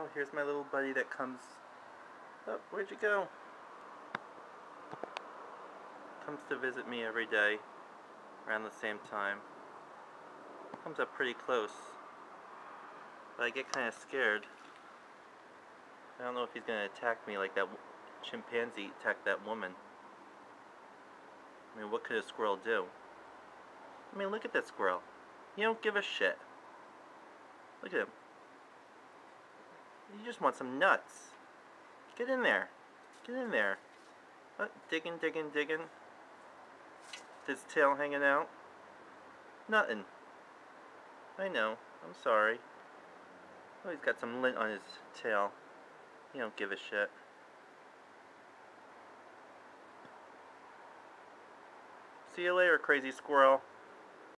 Oh, here's my little buddy that comes... Oh, where'd you go? Comes to visit me every day, around the same time. Comes up pretty close. But I get kind of scared. I don't know if he's going to attack me like that chimpanzee attacked that woman. I mean, what could a squirrel do? I mean, look at that squirrel. He don't give a shit. Look at him. You just want some nuts. Get in there. Get in there. Uh, digging, digging, digging. His tail hanging out. Nothing. I know. I'm sorry. Oh, he's got some lint on his tail. He don't give a shit. See you later, crazy squirrel.